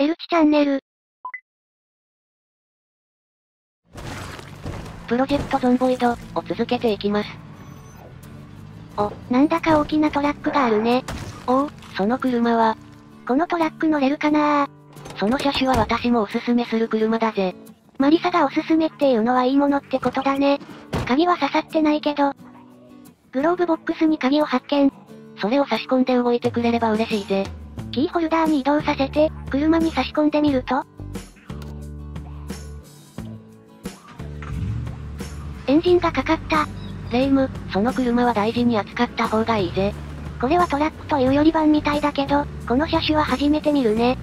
エルチチャンネル。プロジェクトゾンボイドを続けていきます。お、なんだか大きなトラックがあるね。おお、その車は、このトラック乗れるかな？その車種は私もおすすめする車だぜ。マリサがおすすめっていうのはいいものってことだね。鍵は刺さってないけど。グローブボックスに鍵を発見。それを差し込んで動いてくれれば嬉しいぜ。キーホルダーに移動させて、車に差し込んでみるとエンジンがかかった。レイム、その車は大事に扱った方がいいぜ。これはトラックというより版みたいだけど、この車種は初めて見るね。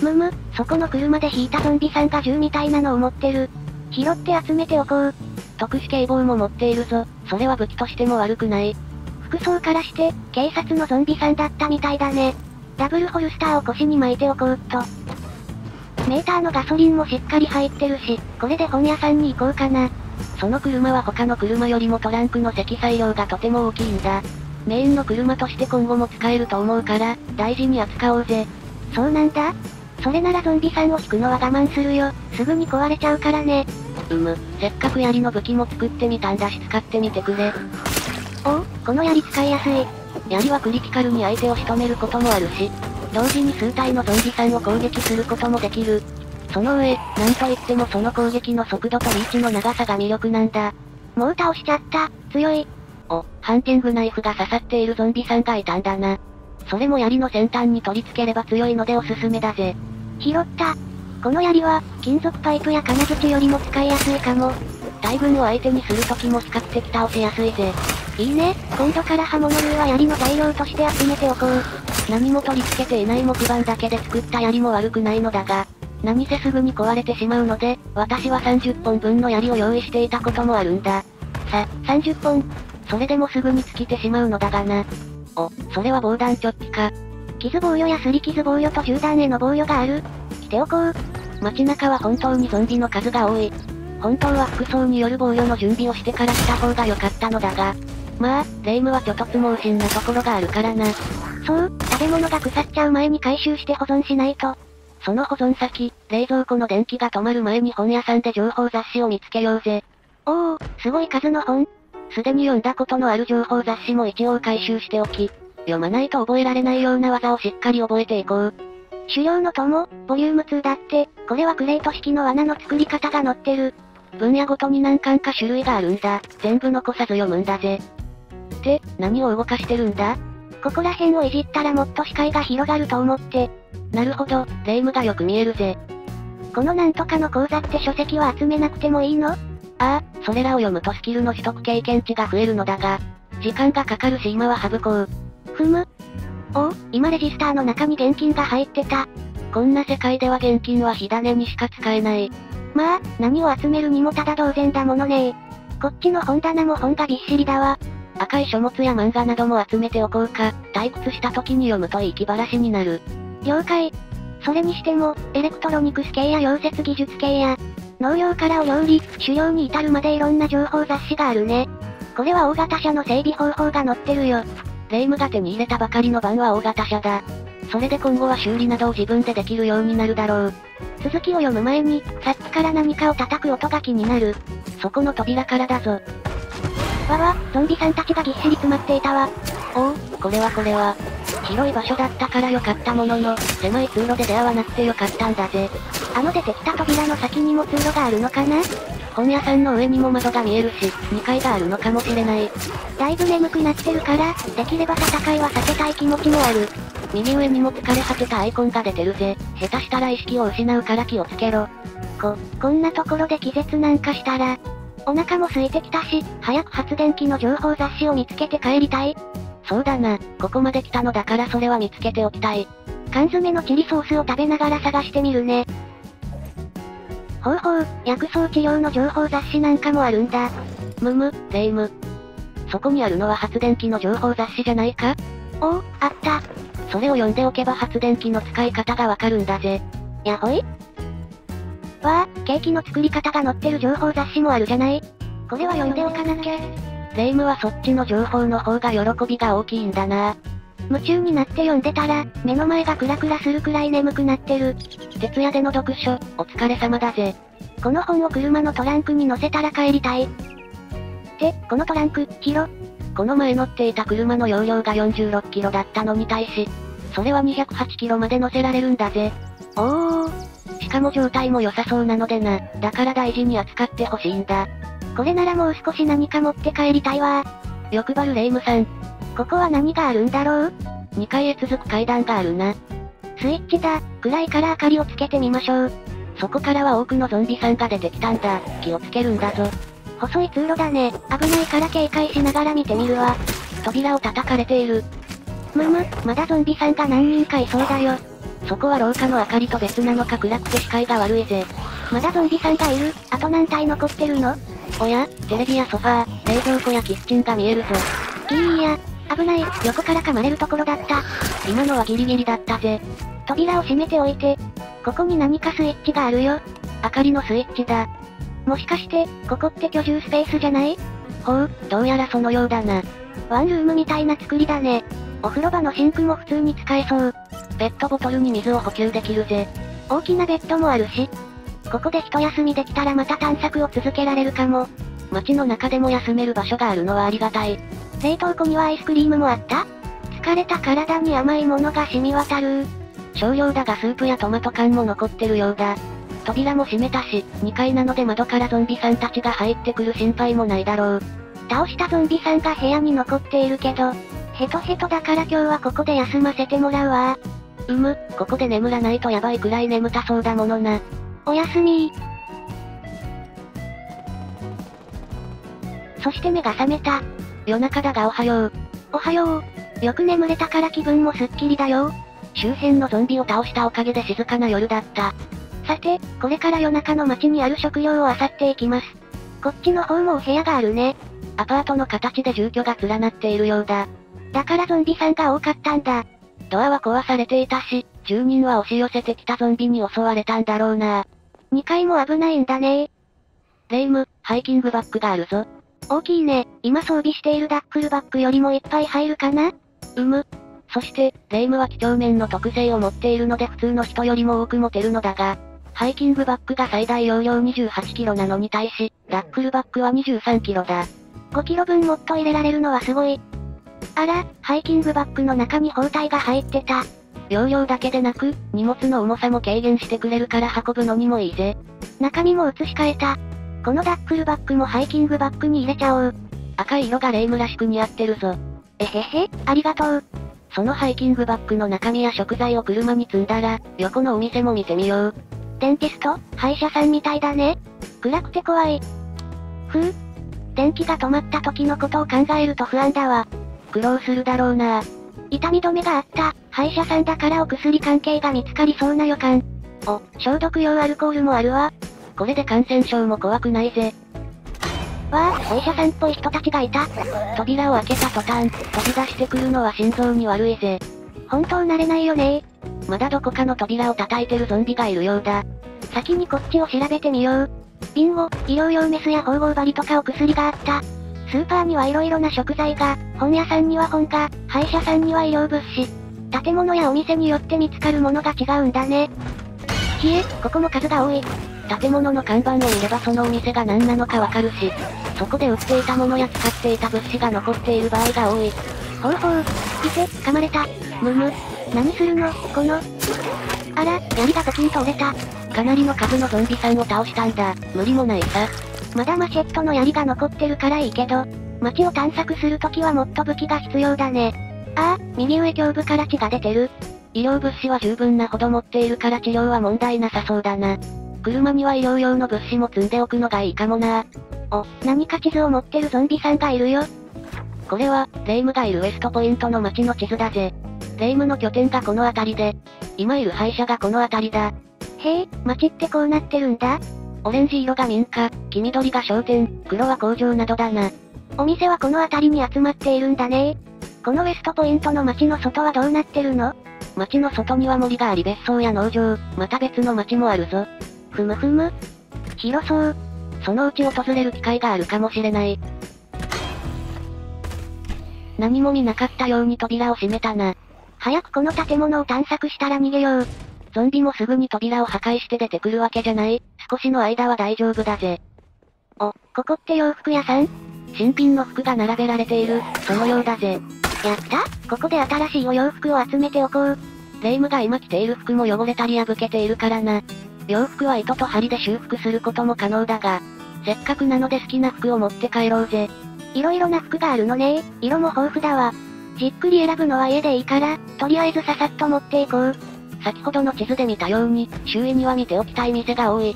むむ、そこの車で引いたゾンビさんが銃みたいなのを持ってる。拾って集めておこう。特殊警棒も持っているぞ。それは武器としても悪くない。服装からして、警察のゾンビさんだったみたいだね。ダブルホルスターを腰に巻いておこうっと。メーターのガソリンもしっかり入ってるし、これで本屋さんに行こうかな。その車は他の車よりもトランクの積載量がとても大きいんだ。メインの車として今後も使えると思うから、大事に扱おうぜ。そうなんだそれならゾンビさんを引くのは我慢するよ。すぐに壊れちゃうからね。うむ、せっかく槍の武器も作ってみたんだし使ってみてくれ。おお、この槍使いやすい。槍はクリティカルに相手を仕留めることもあるし、同時に数体のゾンビさんを攻撃することもできる。その上、なんといってもその攻撃の速度とリーチの長さが魅力なんだ。もう倒しちゃった、強い。お、ハンティングナイフが刺さっているゾンビさんがいたんだな。それも槍の先端に取り付ければ強いのでおすすめだぜ。拾った。この槍は、金属パイプや金槌よりも使いやすいかも。大群を相手にするときも比較的倒しやすいぜ。いいね、今度から刃物類は槍の材料として集めておこう。何も取り付けていない木板だけで作った槍も悪くないのだが、何せすぐに壊れてしまうので、私は30本分の槍を用意していたこともあるんだ。さ、30本。それでもすぐに尽きてしまうのだがな。お、それは防弾チョッキか。傷防御やすり傷防御と銃弾への防御がある。着ておこう。街中は本当にゾンビの数が多い。本当は服装による防御の準備をしてから来た方が良かったのだが。まあ、霊夢はちょっとつ盲信なところがあるからな。そう、食べ物が腐っちゃう前に回収して保存しないと。その保存先、冷蔵庫の電気が止まる前に本屋さんで情報雑誌を見つけようぜ。おお、すごい数の本。すでに読んだことのある情報雑誌も一応回収しておき、読まないと覚えられないような技をしっかり覚えていこう。狩猟の友、ボリューム2だって、これはクレート式の罠の作り方が載ってる。分野ごとに何巻か種類があるんだ。全部残さず読むんだぜ。て、何を動かしてるんだ？ここら辺をいじったらもっと視界が広がると思って。なるほど、霊夢がよく見えるぜ。このなんとかの講座って書籍は集めなくてもいいの？ああ、それらを読むとスキルの取得経験値が増えるのだが、時間がかかるし今は省こう。ふむ。おお、今レジスターの中に現金が入ってた。こんな世界では現金は火種にしか使えない。まあ、何を集めるにもただ同然だものねこっちの本棚も本がびっしりだわ。赤い書物や漫画なども集めておこうか。退屈した時に読むといい気晴らしになる。了解。それにしても、エレクトロニクス系や溶接技術系や、農業からお料理、狩猟に至るまでいろんな情報雑誌があるね。これは大型車の整備方法が載ってるよ。霊夢が手に入れたばかりの版は大型車だ。それで今後は修理などを自分でできるようになるだろう。続きを読む前に、さっきから何かを叩く音が気になる。そこの扉からだぞ。わわ、ゾンビさんたちがぎっしり詰まっていたわ。おお、これはこれは。広い場所だったからよかったものの、狭い通路で出会わなくてよかったんだぜ。あの出てきた扉の先にも通路があるのかな？本屋さんの上にも窓が見えるし、2階があるのかもしれない。だいぶ眠くなってるから、できれば戦いは避けたい気持ちもある。右上にも疲れ果てたアイコンが出てるぜ。下手したら意識を失うから気をつけろ。こ、こんなところで気絶なんかしたら、お腹も空いてきたし、早く発電機の情報雑誌を見つけて帰りたい。そうだな、ここまで来たのだからそれは見つけておきたい。缶詰のチリソースを食べながら探してみるね。ほうほう、薬草治療の情報雑誌なんかもあるんだ。むむ、霊夢。そこにあるのは発電機の情報雑誌じゃないか？おお、あった。それを読んでおけば発電機の使い方がわかるんだぜ。やほいわあ、ケーキの作り方が載ってる情報雑誌もあるじゃない？これは読んでおかなきゃ。霊夢はそっちの情報の方が喜びが大きいんだな。夢中になって読んでたら、目の前がクラクラするくらい眠くなってる。徹夜での読書、お疲れ様だぜ。この本を車のトランクに乗せたら帰りたい。って、このトランク、広この前乗っていた車の容量が46キロだったのに対し、それは208キロまで乗せられるんだぜ。おー。しかも状態も良さそうなのでな、だから大事に扱ってほしいんだ。これならもう少し何か持って帰りたいわ欲張るレイムさん。ここは何があるんだろう ?2 階へ続く階段があるな。スイッチだ、暗いから明かりをつけてみましょう。そこからは多くのゾンビさんが出てきたんだ。気をつけるんだぞ。細い通路だね。危ないから警戒しながら見てみるわ。扉を叩かれている。むむ、まだゾンビさんが何人かいそうだよ。そこは廊下の明かりと別なのか暗くて視界が悪いぜ。まだゾンビさんがいるあと何体残ってるの？おや、テレビやソファー、冷蔵庫やキッチンが見えるぞ。いいや、危ない、横から噛まれるところだった。今のはギリギリだったぜ。扉を閉めておいて。ここに何かスイッチがあるよ。明かりのスイッチだ。もしかして、ここって居住スペースじゃない？ほう、どうやらそのようだな。ワンルームみたいな作りだね。お風呂場のシンクも普通に使えそう。ペットボトルに水を補給できるぜ。大きなベッドもあるし。ここで一休みできたらまた探索を続けられるかも。街の中でも休める場所があるのはありがたい。冷凍庫にはアイスクリームもあった疲れた体に甘いものが染み渡る。少量だがスープやトマト缶も残ってるようだ。扉も閉めたし、2階なので窓からゾンビさんたちが入ってくる心配もないだろう。倒したゾンビさんが部屋に残っているけど、ヘトヘトだから今日はここで休ませてもらうわ。うむ、ここで眠らないとヤバいくらい眠たそうだものな。おやすみそして目が覚めた。夜中だがおはよう。おはよう。よく眠れたから気分もすっきりだよ。周辺のゾンビを倒したおかげで静かな夜だった。さて、これから夜中の街にある食料を漁っていきます。こっちの方もお部屋があるね。アパートの形で住居が連なっているようだ。だからゾンビさんが多かったんだ。ドアは壊されていたし、住人は押し寄せてきたゾンビに襲われたんだろうな。2階も危ないんだねレイム、ハイキングバッグがあるぞ。大きいね。今装備しているダックルバッグよりもいっぱい入るかなうむ。そして、レイムは几帳面の特性を持っているので普通の人よりも多く持てるのだが、ハイキングバッグが最大容量 28kg なのに対し、ダックルバッグは 23kg だ。5kg 分もっと入れられるのはすごい。あら、ハイキングバッグの中に包帯が入ってた。容量だけでなく、荷物の重さも軽減してくれるから運ぶのにもいいぜ。中身も移し替えた。このダックルバッグもハイキングバッグに入れちゃおう。赤い色がレイムらしく似合ってるぞ。えへへ、ありがとう。そのハイキングバッグの中身や食材を車に積んだら、横のお店も見てみよう。デンティスト歯医者さんみたいだね。暗くて怖い。ふう。電気が止まった時のことを考えると不安だわ。苦労するだろうな痛み止めがあった。歯医者さんだからお薬関係が見つかりそうな予感。お、消毒用アルコールもあるわ。これで感染症も怖くないぜ。わあ、お医者さんっぽい人たちがいた。扉を開けた途端、飛び出してくるのは心臓に悪いぜ。本当慣れないよねまだどこかの扉を叩いてるゾンビがいるようだ。先にこっちを調べてみよう。ビンゴ、医療用メスや縫合針とかお薬があった。スーパーには色々な食材が、本屋さんには本が、歯医者さんには医療物資。建物やお店によって見つかるものが違うんだね。ひえ、ここも数が多い。建物の看板を見ればそのお店が何なのかわかるし、そこで売っていたものや使っていた物資が残っている場合が多い。ほうほう。いて、噛まれた。むむ。何するの、この。あら、槍がドキンと折れた。かなりの数のゾンビさんを倒したんだ。無理もないさ。まだマシェットの槍が残ってるからいいけど、街を探索するときはもっと武器が必要だね。ああ、右上胸部から血が出てる。医療物資は十分なほど持っているから治療は問題なさそうだな。車には医療用の物資も積んでおくのがいいかもな。お、何か地図を持ってるゾンビさんがいるよ。これは、レイムがいるウエストポイントの街の地図だぜ。レイムの拠点がこの辺りで、今いる歯医者がこの辺りだ。へえ、街ってこうなってるんだ。オレンジ色が民家、黄緑が商店、黒は工場などだな。お店はこの辺りに集まっているんだねこのウエストポイントの街の外はどうなってるの？街の外には森があり別荘や農場、また別の街もあるぞ。ふむふむ。広そう。そのうち訪れる機会があるかもしれない。何も見なかったように扉を閉めたな。早くこの建物を探索したら逃げよう。ゾンビもすぐに扉を破壊して出てくるわけじゃない。少しの間は大丈夫だぜ。お、ここって洋服屋さん？新品の服が並べられている、そのようだぜ。やったここで新しいお洋服を集めておこう。レイムが今着ている服も汚れたり破けているからな。洋服は糸と針で修復することも可能だが、せっかくなので好きな服を持って帰ろうぜ。いろいろな服があるのね色も豊富だわ。じっくり選ぶのは家でいいから、とりあえずささっと持っていこう。先ほどの地図で見たように、周囲には見ておきたい店が多い。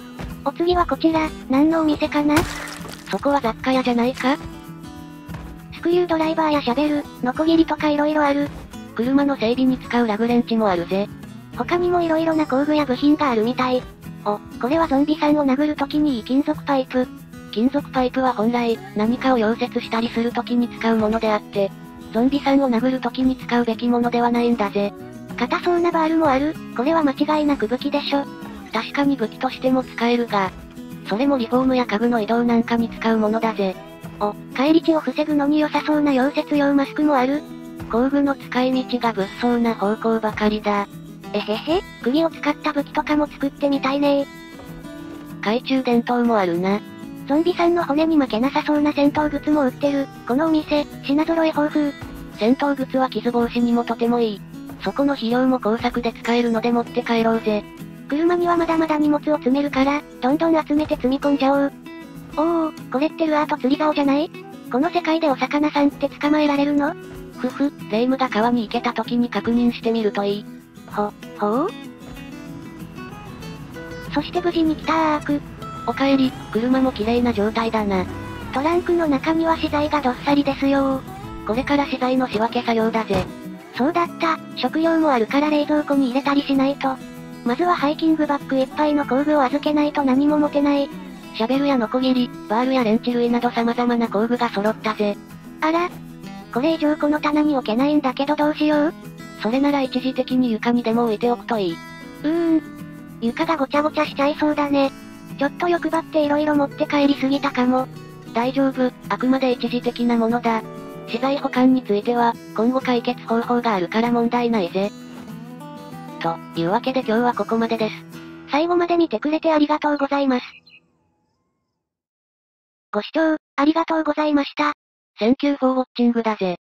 お次はこちら、何のお店かな？そこは雑貨屋じゃないか？スクリュードライバーやシャベル、ノコギリとか色々ある。車の整備に使うラグレンチもあるぜ。他にも色々な工具や部品があるみたい。お、これはゾンビさんを殴るときにいい金属パイプ。金属パイプは本来、何かを溶接したりするときに使うものであって、ゾンビさんを殴るときに使うべきものではないんだぜ。硬そうなバールもある。これは間違いなく武器でしょ。確かに武器としても使えるが、それもリフォームや家具の移動なんかに使うものだぜ。お、帰り地を防ぐのに良さそうな溶接用マスクもある。工具の使い道が物騒な方向ばかりだ。えへへ、釘を使った武器とかも作ってみたいね懐中電灯もあるな。ゾンビさんの骨に負けなさそうな戦闘靴も売ってる。このお店、品揃え豊富。戦闘靴は傷防止にもとてもいい。そこの肥料も工作で使えるので持って帰ろうぜ。車にはまだまだ荷物を積めるから、どんどん集めて積み込んじゃおう。おお、これってルアーと釣り竿じゃない？この世界でお魚さんって捕まえられるの？ふふ、レイムが川に行けた時に確認してみるといい。ほ、ほう？そして無事に来たアーク。おかえり、車も綺麗な状態だな。トランクの中には資材がどっさりですよこれから資材の仕分け作業だぜ。そうだった、食料もあるから冷蔵庫に入れたりしないと。まずはハイキングバッグいっぱいの工具を預けないと何も持てない。シャベルやノコギリ、バールやレンチ類など様々な工具が揃ったぜ。あらこれ以上この棚に置けないんだけどどうしようそれなら一時的に床にでも置いておくといい。うーん。床がごちゃごちゃしちゃいそうだね。ちょっと欲張って色々持って帰りすぎたかも。大丈夫、あくまで一時的なものだ。資材保管については、今後解決方法があるから問題ないぜ。というわけで今日はここまでです。最後まで見てくれてありがとうございます。ご視聴、ありがとうございました。Thank you for watching だぜ。